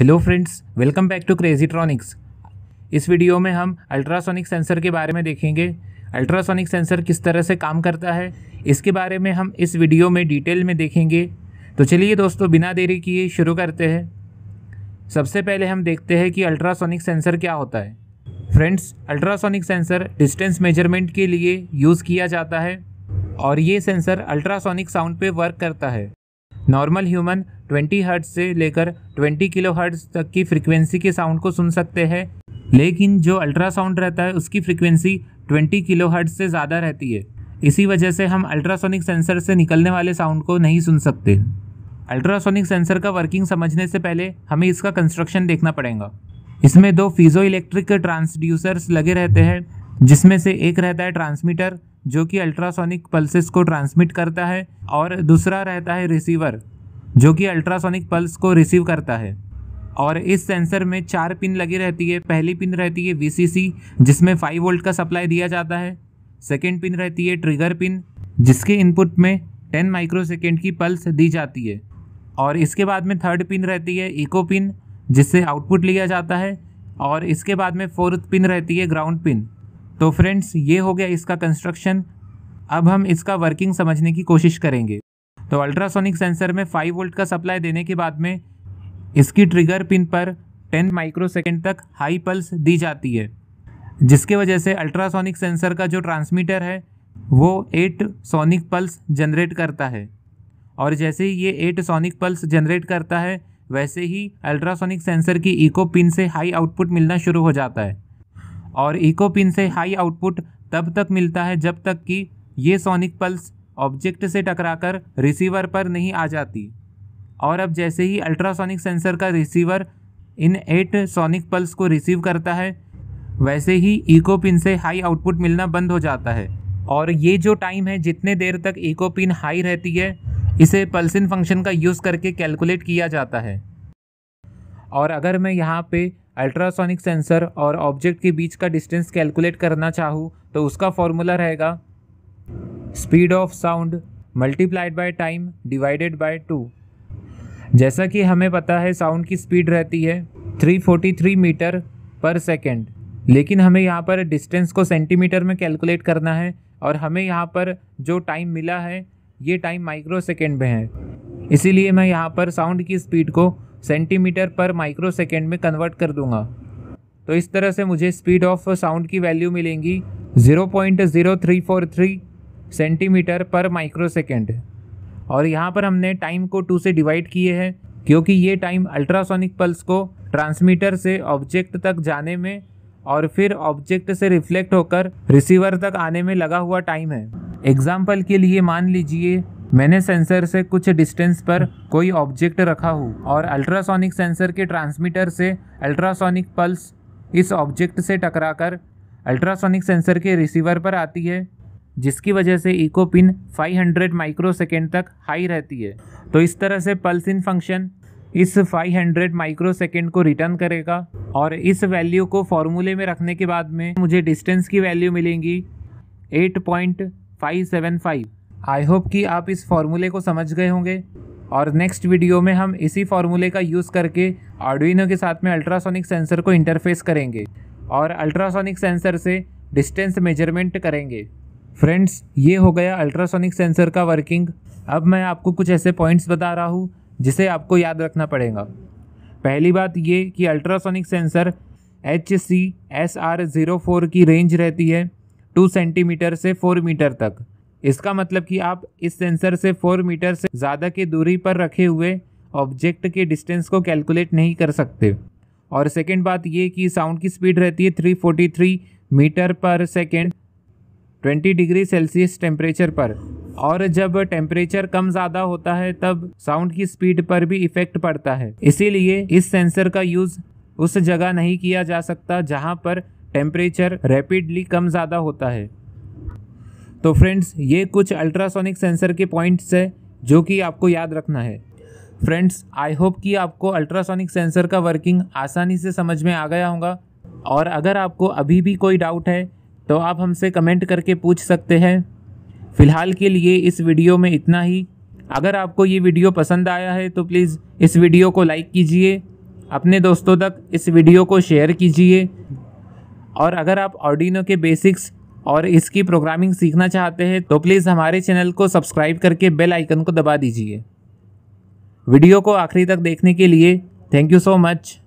Hello friends welcome back to Crazytronics इस video में हम अल्ट्रासोनिक सेंसर के बारे में देखेंगे। अल्ट्रासोनिक सेंसर किस तरह से काम करता है, इसके बारे में हम इस वीडियो में डिटेल में देखेंगे। तो चलिए दोस्तों, बिना देरी किए शुरू करते हैं। सबसे पहले हम देखते हैं कि अल्ट्रासोनिक सेंसर क्या होता है। Friends ultrasonic sensor distance measurement के लिए यूज़ किया जाता है और ये सेंसर अल्ट्रासोनिक साउंड पे वर्क करता है। नॉर्मल ह्यूमन 20 हर्ट्ज से लेकर 20 किलो हर्ट्ज तक की फ्रीक्वेंसी के साउंड को सुन सकते हैं। लेकिन जो अल्ट्रासाउंड रहता है, उसकी फ्रीक्वेंसी 20 किलो हर्ट्ज से ज़्यादा रहती है। इसी वजह से हम अल्ट्रासोनिक सेंसर से निकलने वाले साउंड को नहीं सुन सकते। अल्ट्रासोनिक सेंसर का वर्किंग समझने से पहले हमें इसका कंस्ट्रक्शन देखना पड़ेगा। इसमें दो फीजो इलेक्ट्रिक ट्रांसड्यूसर्स लगे रहते हैं, जिसमें से एक रहता है ट्रांसमीटर जो कि अल्ट्रासोनिक पल्सेस को ट्रांसमिट करता है, और दूसरा रहता है रिसीवर जो कि अल्ट्रासोनिक पल्स को रिसीव करता है। और इस सेंसर में चार पिन लगी रहती है। पहली पिन रहती है वीसीसी जिसमें फाइव वोल्ट का सप्लाई दिया जाता है। सेकेंड पिन रहती है ट्रिगर पिन जिसके इनपुट में टेन माइक्रो सेकेंड की पल्स दी जाती है। और इसके बाद में थर्ड पिन रहती है इको पिन जिससे आउटपुट लिया जाता है। और इसके बाद में फोर्थ पिन रहती है ग्राउंड पिन तो फ्रेंड्स ये हो गया इसका कंस्ट्रक्शन अब हम इसका वर्किंग समझने की कोशिश करेंगे। तो अल्ट्रासोनिक सेंसर में 5 वोल्ट का सप्लाई देने के बाद में इसकी ट्रिगर पिन पर 10 माइक्रोसेकंड तक हाई पल्स दी जाती है। जिसके वजह से अल्ट्रासोनिक सेंसर का जो ट्रांसमीटर है, वो 8 सोनिक पल्स जनरेट करता है। और जैसे ही ये 8 सोनिक पल्स जनरेट करता है, वैसे ही अल्ट्रासोनिक सेंसर की इको पिन से हाई आउटपुट मिलना शुरू हो जाता है। और इको पिन से हाई आउटपुट तब तक मिलता है जब तक कि ये सोनिक पल्स ऑब्जेक्ट से टकराकर रिसीवर पर नहीं आ जाती। और अब जैसे ही अल्ट्रासोनिक सेंसर का रिसीवर इन एट सोनिक पल्स को रिसीव करता है, वैसे ही इको पिन से हाई आउटपुट मिलना बंद हो जाता है। और ये जो टाइम है, जितने देर तक इको पिन हाई रहती है, इसे पल्सिन फ़ंक्शन का यूज़ करके कैलकुलेट किया जाता है। और अगर मैं यहाँ पे अल्ट्रासोनिक सेंसर और ऑब्जेक्ट के बीच का डिस्टेंस कैलकुलेट करना चाहूँ तो उसका फॉर्मूला रहेगा speed of sound multiplied by time divided by two. जैसा कि हमें पता है, साउंड की स्पीड रहती है 343 मीटर पर सेकेंड। लेकिन हमें यहाँ पर डिस्टेंस को सेंटीमीटर में कैलकुलेट करना है और हमें यहाँ पर जो टाइम मिला है, ये टाइम माइक्रो सेकेंड में है। इसीलिए मैं यहाँ पर साउंड की स्पीड को सेंटीमीटर पर माइक्रो सेकेंड में कन्वर्ट कर दूँगा। तो इस तरह से मुझे स्पीड ऑफ़ साउंड की वैल्यू मिलेंगी। Zero point zero three four three centimetre per microsecond और यहाँ पर हमने टाइम को टू से डिवाइड किए हैं, क्योंकि ये टाइम अल्ट्रासोनिक पल्स को ट्रांसमीटर से ऑब्जेक्ट तक जाने में और फिर ऑब्जेक्ट से रिफ्लेक्ट होकर रिसीवर तक आने में लगा हुआ टाइम है। एग्ज़ाम्पल के लिए मान लीजिए मैंने सेंसर से कुछ डिस्टेंस पर कोई ऑब्जेक्ट रखा हो और अल्ट्रासोनिक सेंसर के ट्रांसमीटर से अल्ट्रासोनिक पल्स इस ऑब्जेक्ट से टकराकर अल्ट्रासोनिक सेंसर के रिसीवर पर आती है, जिसकी वजह से इको पिन 500 माइक्रो सेकेंड तक हाई रहती है। तो इस तरह से पल्स इन फ़ंक्शन इस 500 माइक्रो सेकेंड को रिटर्न करेगा और इस वैल्यू को फॉर्मूले में रखने के बाद में मुझे डिस्टेंस की वैल्यू मिलेंगी 8.575 आई होप कि आप इस फॉर्मूले को समझ गए होंगे। और नेक्स्ट वीडियो में हम इसी फॉर्मूले का यूज़ करके आर्डुइनो के साथ में अल्ट्रासोनिक सेंसर को इंटरफेस करेंगे और अल्ट्रासोनिक सेंसर से डिस्टेंस मेज़रमेंट करेंगे। फ्रेंड्स, ये हो गया अल्ट्रासोनिक सेंसर का वर्किंग। अब मैं आपको कुछ ऐसे पॉइंट्स बता रहा हूँ जिसे आपको याद रखना पड़ेगा। पहली बात ये कि ultrasonic sensor H C S R zero four की रेंज रहती है टू सेंटीमीटर से फोर मीटर तक। इसका मतलब कि आप इस सेंसर से फोर मीटर से ज़्यादा की दूरी पर रखे हुए ऑब्जेक्ट के डिस्टेंस को कैलकुलेट नहीं कर सकते। और सेकेंड बात ये कि साउंड की स्पीड रहती है 343 metre per second 20 degree Celsius temperature पर। और जब टेम्परेचर कम ज़्यादा होता है, तब साउंड की स्पीड पर भी इफ़ेक्ट पड़ता है। इसीलिए इस सेंसर का यूज़ उस जगह नहीं किया जा सकता जहाँ पर टेम्परेचर रैपिडली कम ज़्यादा होता है। तो फ्रेंड्स, ये कुछ अल्ट्रासोनिक सेंसर के पॉइंट्स है जो कि आपको याद रखना है। फ्रेंड्स, आई होप कि आपको अल्ट्रासोनिक सेंसर का वर्किंग आसानी से समझ में आ गया होगा। और अगर आपको अभी भी कोई डाउट है तो आप हमसे कमेंट करके पूछ सकते हैं। फ़िलहाल के लिए इस वीडियो में इतना ही। अगर आपको ये वीडियो पसंद आया है तो प्लीज़ इस वीडियो को लाइक कीजिए। अपने दोस्तों तक इस वीडियो को शेयर कीजिए। और अगर आप ऑडिनो के बेसिक्स और इसकी प्रोग्रामिंग सीखना चाहते हैं तो प्लीज़ हमारे चैनल को सब्सक्राइब करके बेल आइकन को दबा दीजिए। वीडियो को आखिरी तक देखने के लिए थैंक यू सो मच